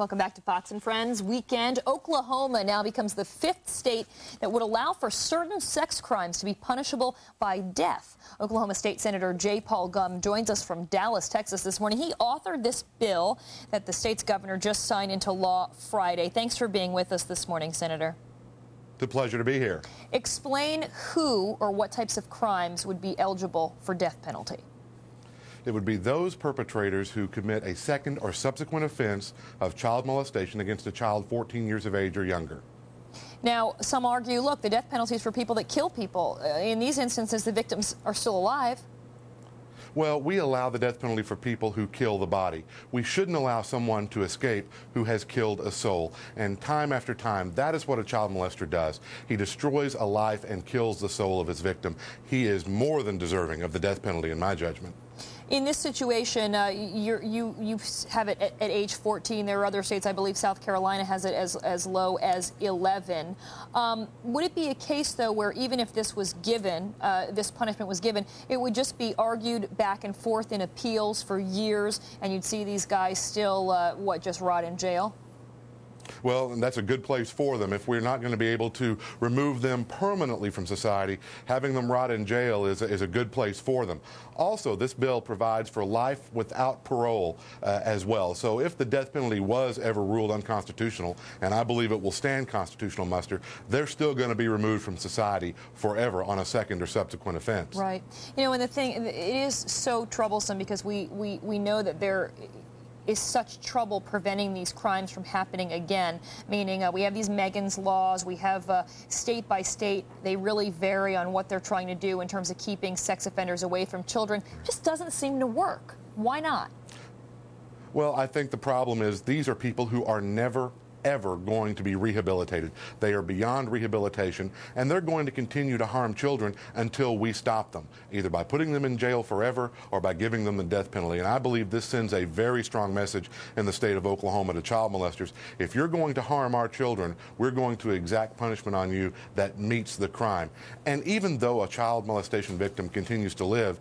Welcome back to Fox and Friends Weekend. Oklahoma now becomes the fifth state that would allow for certain sex crimes to be punishable by death. Oklahoma State Senator Jay Paul Gumm joins us from Dallas, Texas this morning. He authored this bill that the state's governor just signed into law Friday. Thanks for being with us this morning, Senator. It's a pleasure to be here. Explain who or what types of crimes would be eligible for death penalty it would be those perpetrators who commit a second or subsequent offense of child molestation against a child 14 years of age or younger. Now, some argue, look, the death penalty is for people that kill people. Uh, in these instances, the victims are still alive. Well, we allow the death penalty for people who kill the body. We shouldn't allow someone to escape who has killed a soul. And time after time, that is what a child molester does. He destroys a life and kills the soul of his victim. He is more than deserving of the death penalty, in my judgment. In this situation, uh, you you have it at, at, age 14. There are other states, I believe South Carolina has it as, as low as 11. Um, would it be a case, though, where even if this was given, uh, this punishment was given, it would just be argued back and forth in appeals for years, and you'd see these guys still, uh, what, just rot in jail? Well, and that's a good place for them. If we're not going to be able to remove them permanently from society, having them rot in jail is a, is a good place for them. Also, this bill provides for life without parole uh, as well. So if the death penalty was ever ruled unconstitutional, and I believe it will stand constitutional muster, they're still going to be removed from society forever on a second or subsequent offense. Right. You know, and the thing, it is so troublesome because we, we, we know that there is such trouble preventing these crimes from happening again. Meaning, uh, we have these Megan's laws, we have uh, state by state, they really vary on what they're trying to do in terms of keeping sex offenders away from children. Just doesn't seem to work. Why not? Well, I think the problem is these are people who are never ever going to be rehabilitated. They are beyond rehabilitation, and they're going to continue to harm children until we stop them, either by putting them in jail forever or by giving them the death penalty. And I believe this sends a very strong message in the state of Oklahoma to child molesters. If you're going to harm our children, we're going to exact punishment on you that meets the crime. And even though a child molestation victim continues to live,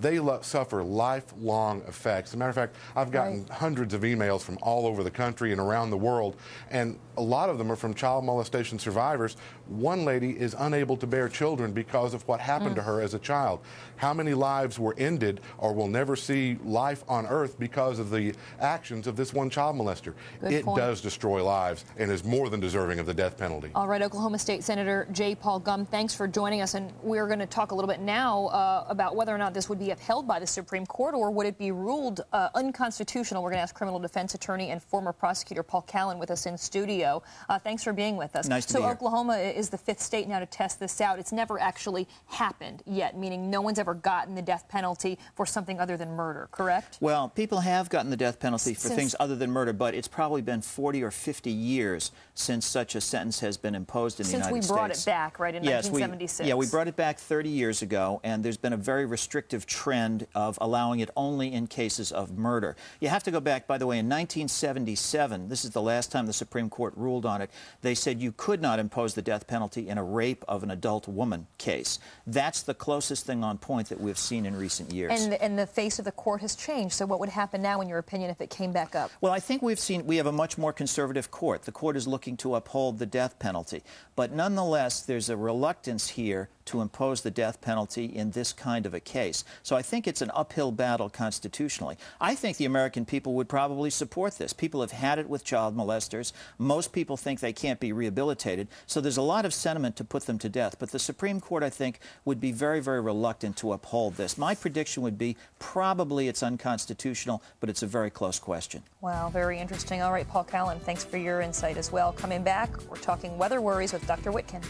they suffer lifelong effects. As a matter of fact, I've gotten right. hundreds of emails from all over the country and around the world and a lot of them are from child molestation survivors. One lady is unable to bear children because of what happened mm. to her as a child. How many lives were ended or will never see life on earth because of the actions of this one child molester? Good it point. does destroy lives and is more than deserving of the death penalty. All right, Oklahoma State Senator Jay Paul Gumm, thanks for joining us. And we're going to talk a little bit now uh, about whether or not this would be upheld by the Supreme Court or would it be ruled uh, unconstitutional. We're going to ask criminal defense attorney and former prosecutor Paul Callan with us in studio. Uh, thanks for being with us. Nice to so be here. Oklahoma is the fifth state now to test this out. It's never actually happened yet, meaning no one's ever gotten the death penalty for something other than murder, correct? Well, people have gotten the death penalty for since, things other than murder, but it's probably been 40 or 50 years since such a sentence has been imposed in the United States. Since we brought it back, right, in yes, 1976. We, yeah, we brought it back 30 years ago, and there's been a very restrictive trend of allowing it only in cases of murder. You have to go back, by the way, in 1977, this is the last time the Supreme Court ruled on it, they said you could not impose the death penalty in a rape of an adult woman case. That's the closest thing on point that we've seen in recent years. And, and the face of the court has changed. So what would happen now, in your opinion, if it came back up? Well, I think we've seen we have a much more conservative court. The court is looking to uphold the death penalty. But nonetheless, there's a reluctance here to impose the death penalty in this kind of a case. So I think it's an uphill battle constitutionally. I think the American people would probably support this. People have had it with child molesters. Most people think they can't be rehabilitated. So there's a lot of sentiment to put them to death. But the Supreme Court, I think, would be very, very reluctant to uphold this. My prediction would be probably it's unconstitutional, but it's a very close question. Wow, very interesting. All right, Paul Callan, thanks for your insight as well. Coming back, we're talking weather worries with Dr. Witkin.